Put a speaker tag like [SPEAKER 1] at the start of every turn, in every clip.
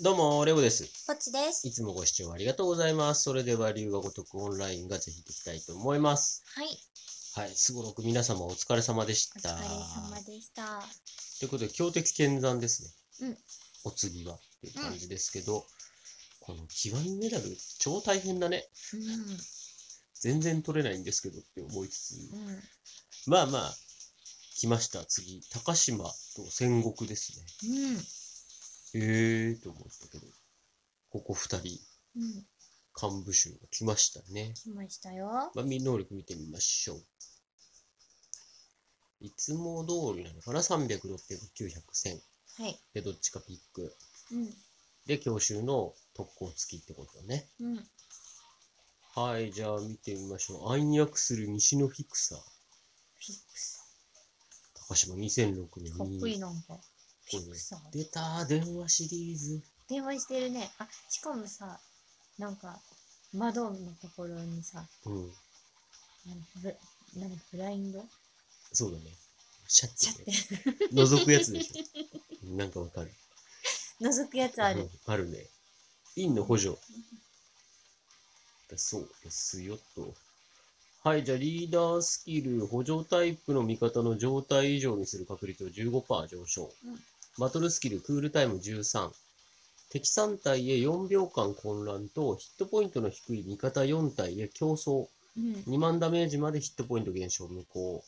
[SPEAKER 1] どうも、レオです。
[SPEAKER 2] ポチです。
[SPEAKER 1] いつもご視聴ありがとうございます。それでは、龍が如くオンラインがぜひていきたいと思います。
[SPEAKER 2] はい。
[SPEAKER 1] はい、すごろく皆様お疲れ様でし
[SPEAKER 2] お疲
[SPEAKER 1] た。
[SPEAKER 2] れ様でした。
[SPEAKER 1] ということで、強敵剣山ですね。
[SPEAKER 2] うん
[SPEAKER 1] お次はっていう感じですけど、この極みメダル、超大変だね。
[SPEAKER 2] うん。
[SPEAKER 1] 全然取れないんですけどって思いつつ、
[SPEAKER 2] うん。
[SPEAKER 1] まあまあ、来ました。次、高島と戦国ですね。
[SPEAKER 2] うん。
[SPEAKER 1] へーと思ったけど、ここ二人、
[SPEAKER 2] うん。
[SPEAKER 1] 幹部衆が来ましたね。
[SPEAKER 2] 来ましたよ。
[SPEAKER 1] まあ、能力見てみましょう。いつも通りなのかな ?300、600、900、1000。
[SPEAKER 2] はい。
[SPEAKER 1] で、どっちかピック。
[SPEAKER 2] うん。
[SPEAKER 1] で、教習の特攻付きってことだね。
[SPEAKER 2] うん。
[SPEAKER 1] はい、じゃあ見てみましょう。暗躍する西のフィクサー。
[SPEAKER 2] フィックス。
[SPEAKER 1] 高島2006年
[SPEAKER 2] かっこいい
[SPEAKER 1] に。
[SPEAKER 2] なんか。
[SPEAKER 1] 出たー電話シリーズ。
[SPEAKER 2] 電話してるね。あ、しかもさ、なんか、窓のところにさ、
[SPEAKER 1] うん。
[SPEAKER 2] なんブなんブラインド？
[SPEAKER 1] そうだね。シャッ
[SPEAKER 2] シャ
[SPEAKER 1] て、
[SPEAKER 2] ッ
[SPEAKER 1] ね。
[SPEAKER 2] て
[SPEAKER 1] 覗くやつでしょ。なんかわかる。
[SPEAKER 2] 覗くやつある
[SPEAKER 1] うん。あるね。院の補助。だそうですよと。はい、じゃあリーダースキル、補助タイプの味方の状態以上にする確率を15%上昇。
[SPEAKER 2] うん
[SPEAKER 1] バトルスキル、クールタイム13。敵3体へ4秒間混乱と、ヒットポイントの低い味方4体へ競争。
[SPEAKER 2] うん。
[SPEAKER 1] 2万ダメージまでヒットポイント減少無効。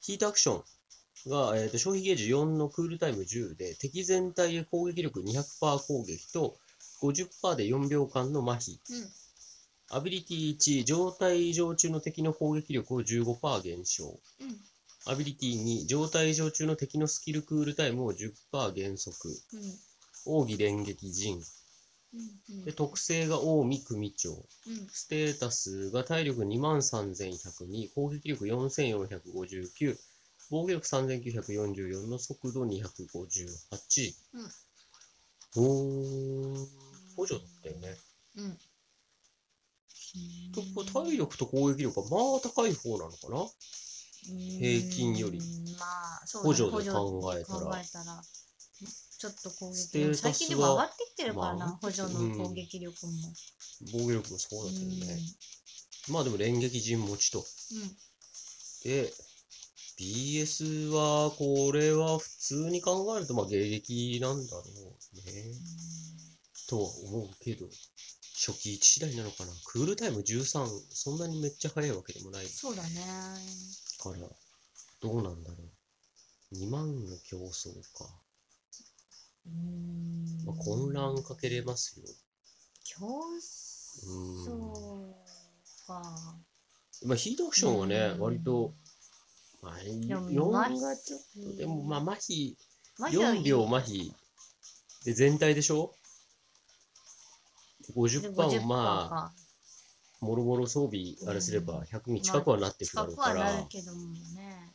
[SPEAKER 1] ヒートアクションが、えーと消費ゲージ4のクールタイム10で、敵全体へ攻撃力200%攻撃と50%で4秒間の麻痺。
[SPEAKER 2] うん。
[SPEAKER 1] アビリティ1、状態異常中の敵の攻撃力を15%減少。
[SPEAKER 2] うん。
[SPEAKER 1] アビリティ2、状態異常中の敵のスキルクールタイムを10%減速。
[SPEAKER 2] うん。
[SPEAKER 1] 奥義連撃陣。
[SPEAKER 2] うん。
[SPEAKER 1] で特性が近江組長。
[SPEAKER 2] うん。
[SPEAKER 1] ステータスが体力23,102、攻撃力4,459、防御力3,944の速度258。
[SPEAKER 2] うん
[SPEAKER 1] おー、補助だったよね。
[SPEAKER 2] うん。
[SPEAKER 1] と体力と攻撃力はまあ高い方なのかな？平均より補助で考えたら
[SPEAKER 2] ちょっと攻撃最近でも上がってきてるからな、
[SPEAKER 1] まあ
[SPEAKER 2] 補助の攻撃力も。
[SPEAKER 1] 防御力もそうだけど
[SPEAKER 2] うん
[SPEAKER 1] ね。まあでも連撃陣持ちと。で、BS は、これは普通に考えると、まあ迎撃なんだろうね。とは思うけど、初期1次第なのかな。クールタイム13、そんなにめっちゃ早いわけでもない
[SPEAKER 2] そうだね。
[SPEAKER 1] から、どうなんだろう。2万の競争か。
[SPEAKER 2] うん
[SPEAKER 1] まあ、混乱かけれますよ。
[SPEAKER 2] 競
[SPEAKER 1] うん。
[SPEAKER 2] 争か。
[SPEAKER 1] まあ、ヒートアクションはね
[SPEAKER 2] う、ん
[SPEAKER 1] 割と、まあ、
[SPEAKER 2] でも
[SPEAKER 1] 4がちょっと、でもまあ、麻痺、
[SPEAKER 2] まあじゃあ
[SPEAKER 1] 4秒麻痺。で、全体でしょ？
[SPEAKER 2] で
[SPEAKER 1] ?50 パーもまあ、
[SPEAKER 2] か
[SPEAKER 1] もろもろ装備あれすれば
[SPEAKER 2] うん
[SPEAKER 1] 100に近くはなっていくだろうか
[SPEAKER 2] 近くはな
[SPEAKER 1] ら
[SPEAKER 2] る、けどもね。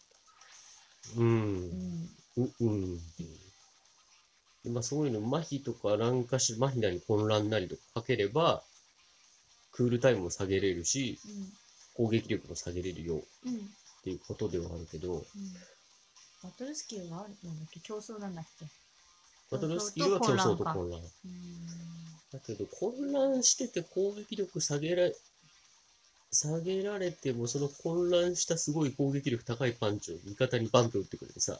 [SPEAKER 1] う、
[SPEAKER 2] うんん。
[SPEAKER 1] う、うん。でまあそういうの、麻痺とか何かし、麻痺なり混乱なりとかかければ、クールタイムも下げれるし、攻撃力も下げれるよっ
[SPEAKER 2] うん。うん。
[SPEAKER 1] ていうことではあるけど、
[SPEAKER 2] うんバトルスキルはなんだっけ？競争なんだっけ？
[SPEAKER 1] バトルスキルは競争と混乱。
[SPEAKER 2] うん
[SPEAKER 1] だけど、混乱してて攻撃力下げら、下げられても、その混乱したすごい攻撃力高いパンチを味方にバンと打ってくれてさ、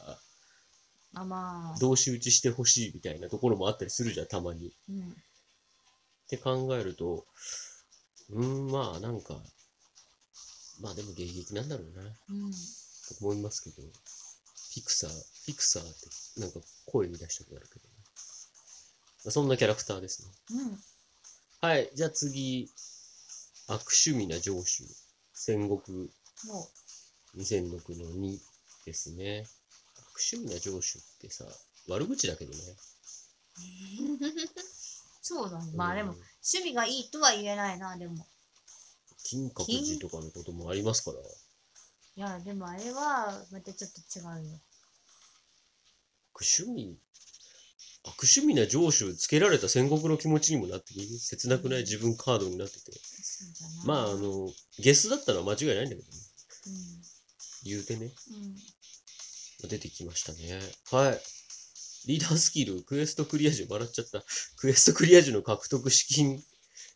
[SPEAKER 2] あまあ、
[SPEAKER 1] 同士打ちしてほしいみたいなところもあったりするじゃん、たまに。っ
[SPEAKER 2] うん、
[SPEAKER 1] て考えると、うーん、まあなんか、まあでも迎撃なんだろうな、
[SPEAKER 2] うん、
[SPEAKER 1] と思いますけど、フィクサー、フィクサーってなんか声に出したくなるけど。ね。まあそんなキャラクターですね。
[SPEAKER 2] うん、
[SPEAKER 1] はい、じゃあ次、悪趣味な上手。戦国
[SPEAKER 2] も
[SPEAKER 1] 2006の2ですね。悪趣味な上手ってさ、悪口だけどね。
[SPEAKER 2] う、そうだね。まあでも
[SPEAKER 1] うん、
[SPEAKER 2] 趣味がいいとは言えないな、でも。
[SPEAKER 1] 金閣寺とかのこともありますから。
[SPEAKER 2] いや、でもあれは、またちょっと違うよ。
[SPEAKER 1] 悪趣味、悪趣味な上司をつけられた戦国の気持ちにもなってくる。切なくない自分カードになってて。まあ、あの、ゲスだったのは間違いないんだけどね。
[SPEAKER 2] うん、
[SPEAKER 1] 言うてね。
[SPEAKER 2] うん、
[SPEAKER 1] 出てきましたね。はい。リーダースキル、クエストクリア時、笑っちゃった。クエストクリア時の獲得資金、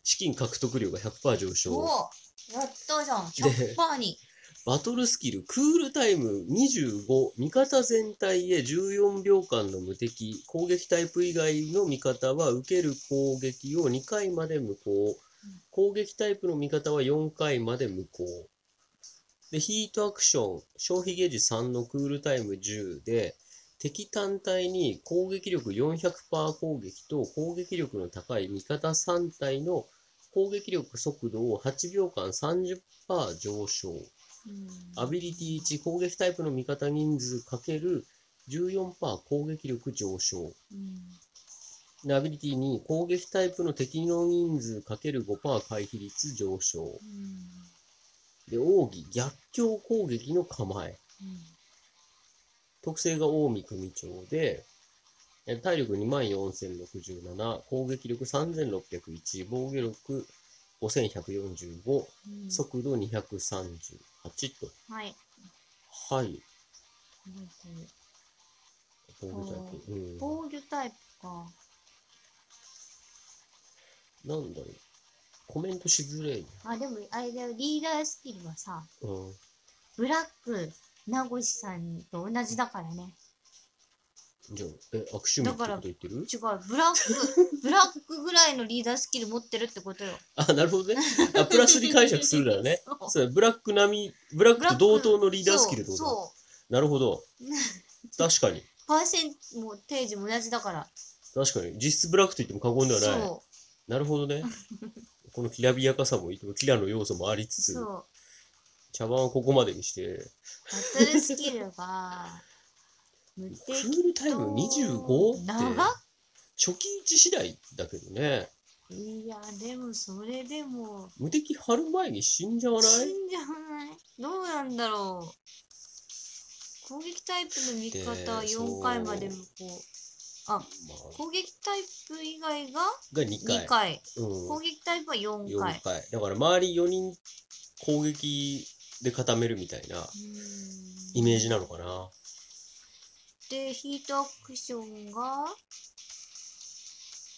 [SPEAKER 1] 資金獲得量が100%上
[SPEAKER 2] お
[SPEAKER 1] 昇。
[SPEAKER 2] おやったじゃん。
[SPEAKER 1] で
[SPEAKER 2] 100%に。
[SPEAKER 1] バトルスキル、クールタイム25、味方全体へ14秒間の無敵、攻撃タイプ以外の味方は受ける攻撃を2回まで無効、攻撃タイプの味方は4回まで無効。で、ヒートアクション、消費ゲージ3のクールタイム10で、敵単体に攻撃力400%攻撃と攻撃力の高い味方3体の攻撃力速度を8秒間30%上昇。
[SPEAKER 2] うん
[SPEAKER 1] アビリティ1攻撃タイプの味方人数かける14%攻撃力上昇。
[SPEAKER 2] うん
[SPEAKER 1] でアビリティ2攻撃タイプの敵の人数かける5%回避率上昇。
[SPEAKER 2] うん
[SPEAKER 1] で、奥義逆境攻撃の構え。特性が近江組長で、え体力24,067、攻撃力3,601、防御力5,145、
[SPEAKER 2] うん
[SPEAKER 1] 速度238と。
[SPEAKER 2] はい。
[SPEAKER 1] はい。防御タイプ。うん。
[SPEAKER 2] 防御タイプか。
[SPEAKER 1] なんだろう。コメントしづれい。
[SPEAKER 2] あ、でも、あれだよ、リーダースキルはさ、
[SPEAKER 1] うん。
[SPEAKER 2] ブラック、名越さんと同じだからね。
[SPEAKER 1] じゃあ、え、悪趣味ってこと言ってる？
[SPEAKER 2] 違う、ブラック、ブラックぐらいのリーダースキル持ってるってことよ。
[SPEAKER 1] あ、なるほどね。あ、プラスに解釈するならね。
[SPEAKER 2] そう
[SPEAKER 1] そうブラック並み、ブラックと同等のリーダースキルってこと？だ。
[SPEAKER 2] そう。
[SPEAKER 1] なるほど。確かに。
[SPEAKER 2] パーセントもテージも同じだから。
[SPEAKER 1] 確かに。実質ブラックと言っても過言ではない。
[SPEAKER 2] そ
[SPEAKER 1] なるほどね。このきらびやかさもいても、キラの要素もありつ
[SPEAKER 2] う。
[SPEAKER 1] つ。茶番はここまでにして、
[SPEAKER 2] バトルスキルが、無
[SPEAKER 1] ク
[SPEAKER 2] 敵
[SPEAKER 1] ールタイム 25? って、初期位置次第だけどね。
[SPEAKER 2] いや、でもそれでも、
[SPEAKER 1] 無敵張る前に死んじゃわない？
[SPEAKER 2] 死んじゃわないどうなんだろう。攻撃タイプの味方は
[SPEAKER 1] で
[SPEAKER 2] 4回まで無効。あ、
[SPEAKER 1] まあ、
[SPEAKER 2] 攻撃タイプ以外が
[SPEAKER 1] が2回。
[SPEAKER 2] 2回。
[SPEAKER 1] うん。
[SPEAKER 2] 攻撃タイプは4
[SPEAKER 1] 4
[SPEAKER 2] 回。
[SPEAKER 1] 回。だから周り4人攻撃で固めるみたいなイメージなのかな。
[SPEAKER 2] で、ヒートアクションが？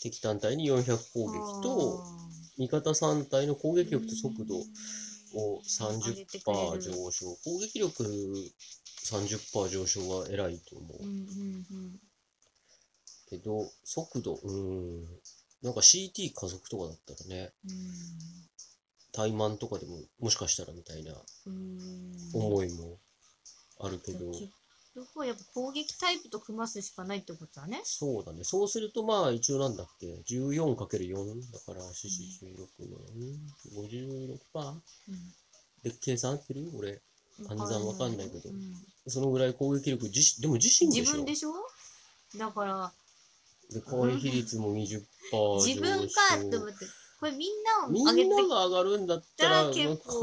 [SPEAKER 1] 敵単体に400攻撃と、味方3体の攻撃力と速度を30%上昇。攻撃力30%上昇は偉いと思う
[SPEAKER 2] うん。うんうん
[SPEAKER 1] けど、速度、うん。なんか CT 加速とかだったらね、怠慢とかでももしかしたらみたいな
[SPEAKER 2] うん
[SPEAKER 1] 思いもあるけど、
[SPEAKER 2] 結局はやっぱ攻撃タイプと組ますしかないってことだね。
[SPEAKER 1] そうだね。そうするとまあ一応なんだっけ、14×4 だから、4、4、16の、56%
[SPEAKER 2] うん。
[SPEAKER 1] で計算合ってる？俺。暗算わかんないけど。
[SPEAKER 2] うん。
[SPEAKER 1] そのぐらい攻撃力、自身でも自身でしょ。
[SPEAKER 2] 自分でしょ？だから、
[SPEAKER 1] で、回避率も20%上昇。
[SPEAKER 2] 自分かって思って、これみんなを
[SPEAKER 1] み
[SPEAKER 2] 上げて
[SPEAKER 1] んなが上がるんだったら、
[SPEAKER 2] だか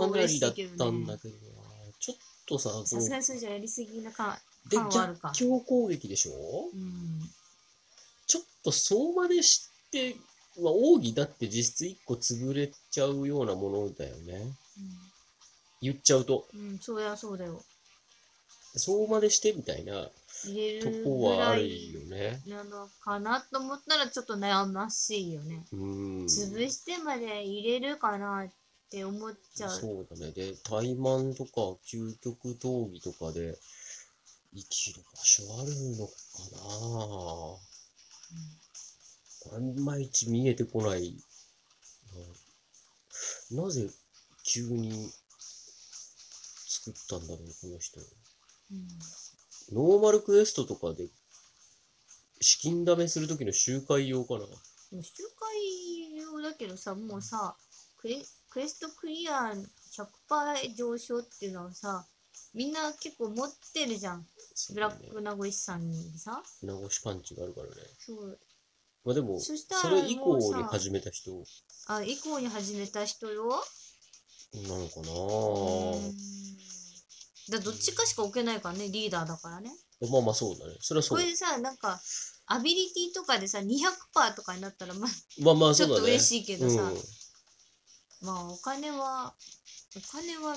[SPEAKER 1] なりだったんだけどな。ちょっとさ、そ
[SPEAKER 2] さ
[SPEAKER 1] の
[SPEAKER 2] すがにそれじゃやりすぎなか
[SPEAKER 1] で、逆境攻撃でしょ？
[SPEAKER 2] うん。
[SPEAKER 1] ちょっとそうまでして、まあ、奥義だって実質1個潰れちゃうようなものだよね。言っちゃうと、
[SPEAKER 2] うん、うん、そうやそうだよ。
[SPEAKER 1] そうまでしてみたいなとこはある
[SPEAKER 2] い
[SPEAKER 1] よね。
[SPEAKER 2] なのかなと思ったらちょっと悩ましいよね。
[SPEAKER 1] うん。
[SPEAKER 2] 潰してまで入れるかなって思っちゃう。
[SPEAKER 1] そうだね。で、怠慢とか究極闘技とかで生きる場所あるのかなあんまいち見えてこない。ななぜ急に作ったんだろう、この人。
[SPEAKER 2] うん
[SPEAKER 1] ノーマルクエストとかで資金貯めするときの周回用かな。
[SPEAKER 2] でも周回用だけどさ、もうさ、クエクエストクリア100%上昇っていうのはさ、みんな結構持ってるじゃん。ブラック名越さんにさ。
[SPEAKER 1] 名越パンチがあるからね。
[SPEAKER 2] そう。
[SPEAKER 1] まあでも、
[SPEAKER 2] そしたら
[SPEAKER 1] それ以降に始めた人
[SPEAKER 2] あ、以降に始めた人よ。
[SPEAKER 1] なのかな
[SPEAKER 2] うんだどっちかしか置けないからね、リーダーだからね。
[SPEAKER 1] まあまあそうだね。それはそう
[SPEAKER 2] これ。でさ、なんか、アビリティとかでさ、200%とかになったら、まあ、
[SPEAKER 1] まあまあ
[SPEAKER 2] ちょっと
[SPEAKER 1] そうだね。
[SPEAKER 2] 嬉しいけどさ、
[SPEAKER 1] うん
[SPEAKER 2] まあ、お金は、お金は、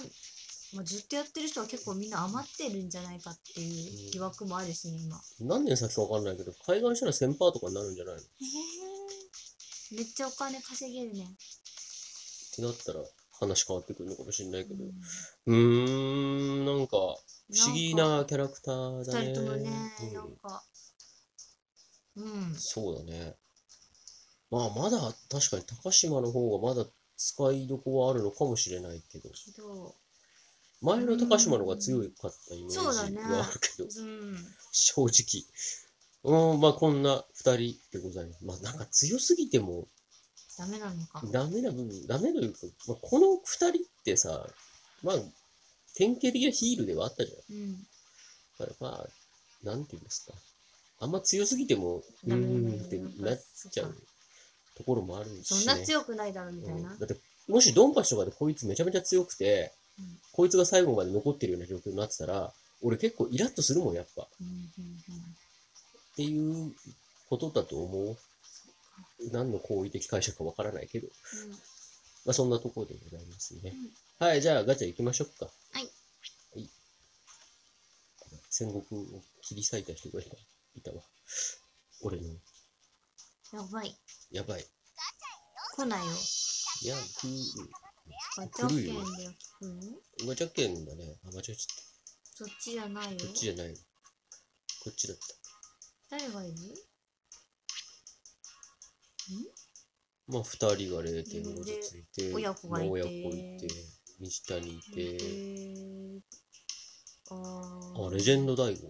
[SPEAKER 2] まあ、ずっとやってる人は結構みんな余ってるんじゃないかっていう疑惑もあるしね、今。
[SPEAKER 1] 何年先か分かんないけど、海岸したら1000%とかになるんじゃないの？
[SPEAKER 2] えめっちゃお金稼げるね。
[SPEAKER 1] てなったら話変わってくるのかもしれないけど。
[SPEAKER 2] うん
[SPEAKER 1] うーん、なんか、不思議なキャラクターだね。
[SPEAKER 2] 二人ともね、
[SPEAKER 1] うん
[SPEAKER 2] なんか。うん。
[SPEAKER 1] そうだね。まあ、まだ確かに高島の方がまだ使いどころはあるのかもしれないけど、
[SPEAKER 2] けど、
[SPEAKER 1] 前の高島の方が強かったイメージ
[SPEAKER 2] そうだね
[SPEAKER 1] はあるけど、
[SPEAKER 2] うん。
[SPEAKER 1] 正直。うん、まあこんな二人でございます。まあなんか強すぎても
[SPEAKER 2] ダメなのか。
[SPEAKER 1] ダメな部分、ダメというか、まあ、この二人ってさ、まあ、典型的なヒールではあったじゃん。
[SPEAKER 2] うん。
[SPEAKER 1] だからまあ、なんていうんですか。あんま強すぎても、うー
[SPEAKER 2] ダメ
[SPEAKER 1] んってなっちゃうところもあるし、ね。
[SPEAKER 2] そんな強くないだろ、みたいな
[SPEAKER 1] うん。だって、もしドンパチとかでこいつめちゃめちゃ強くて、
[SPEAKER 2] うん
[SPEAKER 1] こいつが最後まで残ってるような状況になってたら、俺結構イラッとするもん、やっぱ。っていうことだと思う。何の好意的解釈かわからないけど。まあそんなところでございますね。はい、じゃあガチャ行きましょうか。
[SPEAKER 2] はい。
[SPEAKER 1] はい。戦国を切り裂いた人がいたいたわ。俺の、
[SPEAKER 2] やばい。
[SPEAKER 1] やばい。
[SPEAKER 2] 来ないよ。
[SPEAKER 1] いや、く、
[SPEAKER 2] ガチャ券で聞くの
[SPEAKER 1] ガチャ券だね。あ、間違えちゃっ
[SPEAKER 2] そっちじゃないよ
[SPEAKER 1] た。こっちじゃない。こっちだった。
[SPEAKER 2] 誰がいる？
[SPEAKER 1] まあ、二人が0.5ずついて、
[SPEAKER 2] 親子がいて
[SPEAKER 1] まあ親子いて、西谷いて、
[SPEAKER 2] えー、あ
[SPEAKER 1] あ、レジェンド大悟？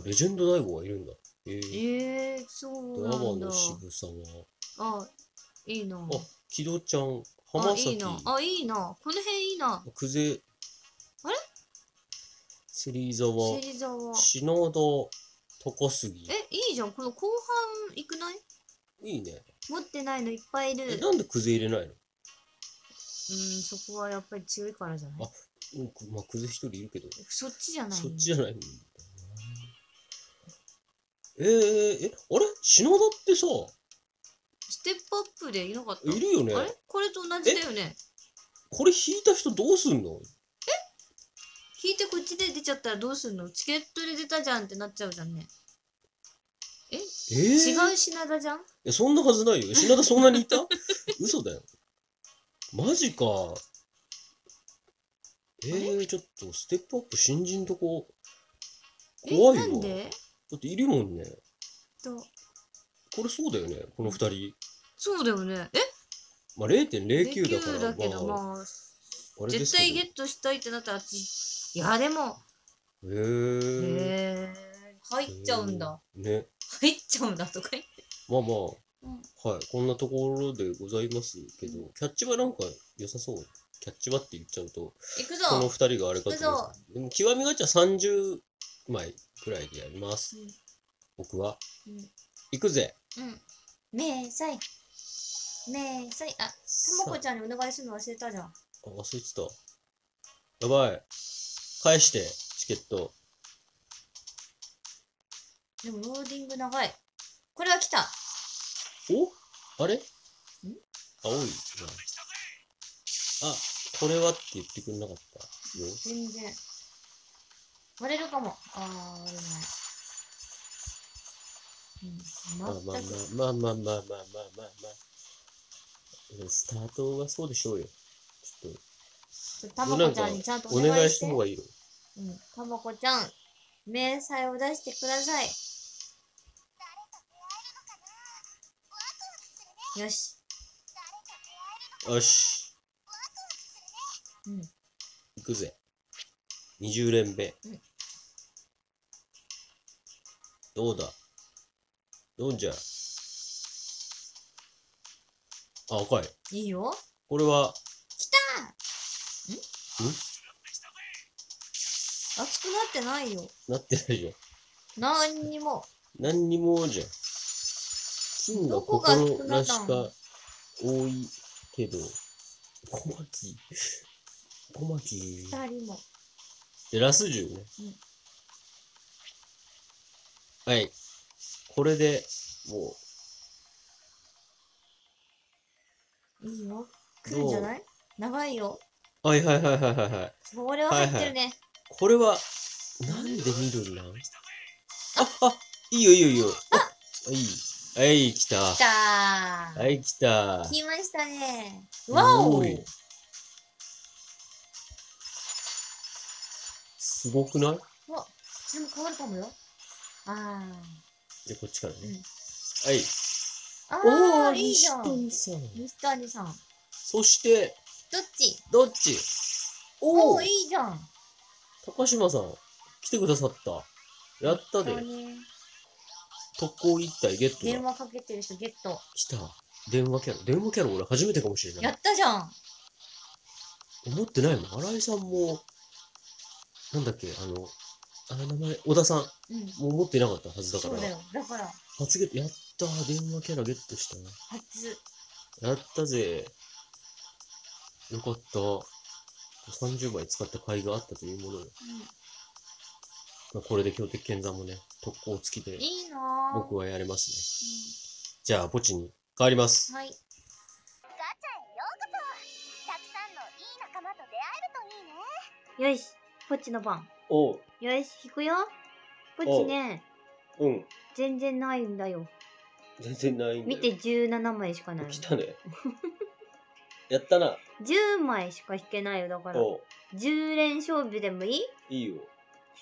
[SPEAKER 1] あレジェンド大悟がいるんだ。えー、
[SPEAKER 2] えー、そう
[SPEAKER 1] ドラマ
[SPEAKER 2] なんだ
[SPEAKER 1] の。渋沢。
[SPEAKER 2] あ、いいな。
[SPEAKER 1] あ、木戸ちゃん、
[SPEAKER 2] あ、
[SPEAKER 1] 浜崎
[SPEAKER 2] いい、な。あ、いいな。この辺いいな。
[SPEAKER 1] 久世、
[SPEAKER 2] あれ？
[SPEAKER 1] 芹沢、
[SPEAKER 2] 芹沢。
[SPEAKER 1] 篠田、高杉。
[SPEAKER 2] え、いいじゃん。この後半いくない？
[SPEAKER 1] いいね。
[SPEAKER 2] 持ってないのいっぱいいる。
[SPEAKER 1] え、なんで久世入れないの？
[SPEAKER 2] うん、そこはやっぱり強いからじゃない？
[SPEAKER 1] あうんくまあ、久世一人いるけど、
[SPEAKER 2] そっちじゃない？
[SPEAKER 1] そっちじゃないんだよな。えー、え、あれ？篠田ってさ、
[SPEAKER 2] ステップアップでいなかった？
[SPEAKER 1] いるよね。
[SPEAKER 2] あれ？これと同じだよね。
[SPEAKER 1] これ引いた人どうすんの？
[SPEAKER 2] 引いてこっちで出ちゃったらどうすんの？チケットで出たじゃんってなっちゃうじゃんね。え？
[SPEAKER 1] えー、
[SPEAKER 2] 違う品田じゃん？
[SPEAKER 1] え、そんなはずないよ。品田そんなにいた？嘘だよ。マジか。えー、ちょっと、ステップアップ新人とこ、
[SPEAKER 2] え？
[SPEAKER 1] 怖いわ。
[SPEAKER 2] なんで？
[SPEAKER 1] だっているもんね。
[SPEAKER 2] と
[SPEAKER 1] これそうだよね、この二人。
[SPEAKER 2] そうだよね。え？
[SPEAKER 1] まあ、0.09だから、
[SPEAKER 2] 9だけど、
[SPEAKER 1] まあ。
[SPEAKER 2] 絶対ゲットしたいってなったらあっち。いや、でも、
[SPEAKER 1] へ
[SPEAKER 2] え入っちゃうんだ。
[SPEAKER 1] ね。
[SPEAKER 2] 入っちゃうんだとか言って。
[SPEAKER 1] まあま
[SPEAKER 2] うん
[SPEAKER 1] あ、はい。こんなところでございますけど、キャッチはなんか良さそう？キャッチはって言っちゃうと、この
[SPEAKER 2] ぞ
[SPEAKER 1] 二人があれかとでも、極みガチャ30枚くらいでやります。僕は。
[SPEAKER 2] うん
[SPEAKER 1] 行くぜ。
[SPEAKER 2] うん。めいさい。めいさい。あ、たまこちゃんにお願いするの忘れたじゃん。
[SPEAKER 1] あ、忘れてた。やばい。返して、チケット。
[SPEAKER 2] でもローディング長い。これは来た。
[SPEAKER 1] お？あれ？青いな。あ、これはって言ってくれなかったよ。
[SPEAKER 2] 全然。割れるかも。あー、割れない。うん。
[SPEAKER 1] まあまあまあまあまあまあまあまあ。スタートはそうでしょうよ。ちょっと。
[SPEAKER 2] たまこちゃんにちゃんとお
[SPEAKER 1] お
[SPEAKER 2] 願いし。
[SPEAKER 1] た方がいいよ。
[SPEAKER 2] うん。たまこちゃん、明細を出してください。よし。
[SPEAKER 1] よし。
[SPEAKER 2] うん。
[SPEAKER 1] 行くぜ。20連目。
[SPEAKER 2] うん
[SPEAKER 1] どうだ？どうじゃ？あ、赤い。
[SPEAKER 2] いいよ。
[SPEAKER 1] これは、
[SPEAKER 2] 熱くなってないよ。
[SPEAKER 1] なってないじゃん。
[SPEAKER 2] 何にも。
[SPEAKER 1] 何にもじゃん。金が心らしか多いけど、小牧、小牧、
[SPEAKER 2] 二人も。
[SPEAKER 1] で、ラス10ね。
[SPEAKER 2] うん
[SPEAKER 1] はい。これで、も
[SPEAKER 2] いいよ。来るんじゃない？長いよ。
[SPEAKER 1] はいはいはいはいはいはい。
[SPEAKER 2] これは入ってるね。
[SPEAKER 1] これは、なんで緑なん？あ、あ、いいよいいよいいよ。あ、いい。はい、来た。
[SPEAKER 2] きたー。
[SPEAKER 1] はい、来た。
[SPEAKER 2] 来ましたね。わお
[SPEAKER 1] すごくない？
[SPEAKER 2] 全部変わるかもよ。あ
[SPEAKER 1] じゃあこっちからね。
[SPEAKER 2] うん
[SPEAKER 1] はい。
[SPEAKER 2] ー。あー、いいじゃん。
[SPEAKER 1] 西谷さん。
[SPEAKER 2] ミスターニさん。どっ
[SPEAKER 1] そして、
[SPEAKER 2] ち？
[SPEAKER 1] どっち？
[SPEAKER 2] おー、
[SPEAKER 1] おお
[SPEAKER 2] いいじゃん。
[SPEAKER 1] 高島さん、来てくださった。やったで特攻一体ゲットだ。
[SPEAKER 2] 電話かけてる人ゲット。
[SPEAKER 1] 来た。電話キャラ。電話キャラ俺初めてかもしれない。
[SPEAKER 2] やったじゃん。
[SPEAKER 1] 思ってないもん。新井さんも、なんだっけ、あの、あ名前、小田さん
[SPEAKER 2] うん。
[SPEAKER 1] も思ってなかったはずだから。
[SPEAKER 2] そうだよ。だから、
[SPEAKER 1] 初ゲット、やったー電話キャラゲットした
[SPEAKER 2] 初。
[SPEAKER 1] やったぜ。よかった。30倍使った甲斐があったというものよ。まあ、これで強敵剣山もね、特攻付きで
[SPEAKER 2] いいなぁ。
[SPEAKER 1] 僕はやれますね。じゃあ、墓地に変わります。
[SPEAKER 2] はい。
[SPEAKER 3] ガチャへようこそたくさんのいい仲間と出会えるといいね
[SPEAKER 2] よし、ポチの番。
[SPEAKER 1] おう、
[SPEAKER 2] よし、引くよ。ポチね、
[SPEAKER 1] うん。
[SPEAKER 2] 全然ないんだよ。
[SPEAKER 1] 全然ないんだよ。
[SPEAKER 2] 見て17枚しかない。
[SPEAKER 1] 来たね。やったな。
[SPEAKER 2] 10枚しか引けないよ。だから、
[SPEAKER 1] おう、
[SPEAKER 2] 10連勝負でもいい？
[SPEAKER 1] いいよ。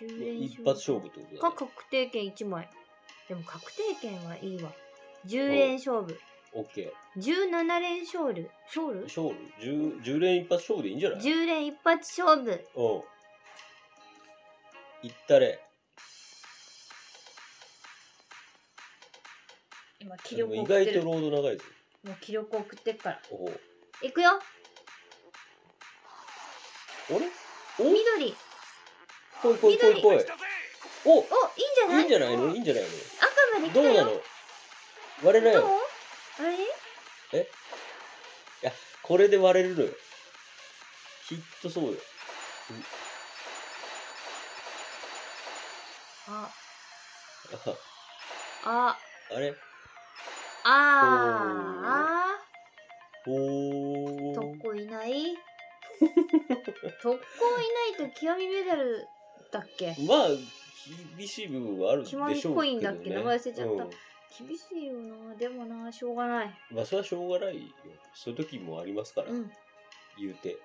[SPEAKER 2] ?10 連
[SPEAKER 1] 一発勝負ってことだ、
[SPEAKER 2] か
[SPEAKER 1] ね。
[SPEAKER 2] 確定券1枚。でも確定券はいいわ。10連勝負。
[SPEAKER 1] オッケ
[SPEAKER 2] 17連勝負。勝
[SPEAKER 1] ー。
[SPEAKER 2] 負
[SPEAKER 1] 勝負 10, 10連一発勝負でいいんじゃない
[SPEAKER 2] ?10 連一発勝負。
[SPEAKER 1] おう。いったれ。
[SPEAKER 2] 今、気
[SPEAKER 1] でも意
[SPEAKER 2] 力送ってる。
[SPEAKER 1] 外とロード長いぞ。
[SPEAKER 2] もう気力送ってっから。
[SPEAKER 1] おう。
[SPEAKER 2] いくよ
[SPEAKER 1] あれ？お？
[SPEAKER 2] 緑。
[SPEAKER 1] ぽいぽいぽいぽい。お
[SPEAKER 2] お、いいんじゃない？
[SPEAKER 1] いいんじゃないの？いいんじゃないの？
[SPEAKER 2] 赤まで来たよ。
[SPEAKER 1] どうなの？割れな
[SPEAKER 2] どう？
[SPEAKER 1] よ。
[SPEAKER 2] あれ？
[SPEAKER 1] これで割れるのよ。きっとそうよ。
[SPEAKER 2] あ、
[SPEAKER 1] あ
[SPEAKER 2] あ、
[SPEAKER 1] あれ？
[SPEAKER 2] あー、あ
[SPEAKER 1] お
[SPEAKER 2] ー、特
[SPEAKER 1] ー。
[SPEAKER 2] 攻いない？特攻いないと極みメダルだっけ？
[SPEAKER 1] まあ、厳しい部分はあるでしょうけど、ね。
[SPEAKER 2] 極みコインだっけ名前忘れちゃった
[SPEAKER 1] うん
[SPEAKER 2] 厳しいよな。でもな、しょうがない。
[SPEAKER 1] まあ、それはしょうがないよ。そういう時もありますから、
[SPEAKER 2] うん。
[SPEAKER 1] 言うて。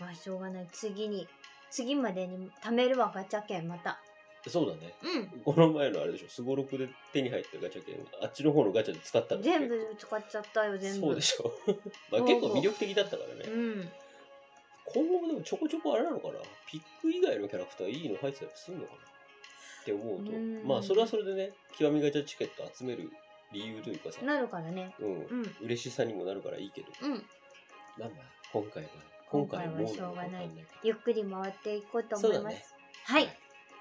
[SPEAKER 2] まあ、しょうがない。次に、次までに貯めるわ、ガチャ券、また。
[SPEAKER 1] そうだね。
[SPEAKER 2] うん。
[SPEAKER 1] この前のあれでしょ、すごろくで手に入ったガチャ券、あっちの方のガチャで使ったの
[SPEAKER 2] 全部使っちゃったよ、全部。
[SPEAKER 1] そうでしょ。まあ結構魅力的だったからね。
[SPEAKER 2] うん。
[SPEAKER 1] 今後もでもちょこちょこあれなのかな？ピック以外のキャラクターいいの入ってたりするのかな？って思うと
[SPEAKER 2] うん
[SPEAKER 1] まあそれはそれでね極みガチャチケット集める理由というかさ
[SPEAKER 2] なるからね。
[SPEAKER 1] うん
[SPEAKER 2] うん。
[SPEAKER 1] 嬉しさにもなるからいいけど
[SPEAKER 2] うん。
[SPEAKER 1] まあまあ今回は
[SPEAKER 2] 今回は
[SPEAKER 1] も
[SPEAKER 2] しょうがないゆっくり回っていこうと思います。
[SPEAKER 1] そうだね
[SPEAKER 2] はい。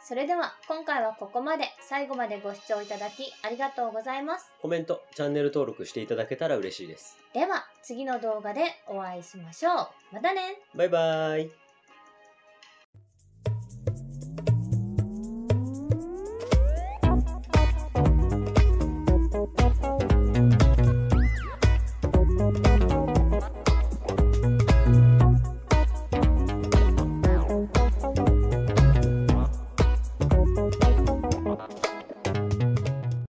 [SPEAKER 2] それでは今回はここまで最後までご視聴いただきありがとうございます。
[SPEAKER 1] コメントチャンネル登録していただけたら嬉しいです
[SPEAKER 2] では次の動画でお会いしましょう。またね
[SPEAKER 1] バイバーイ